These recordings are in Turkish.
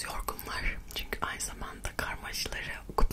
biraz yorgunlar. Çünkü aynı zamanda karmaşları okutmak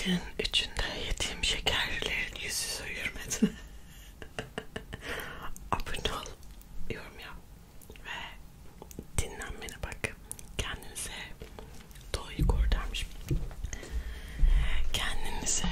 için içinde yediğim şekerlerin yüzü söylürmedi. Abone ol, yorum yap ve dinlenmene bak. Kendinize doyu kurtarmış. Kendinize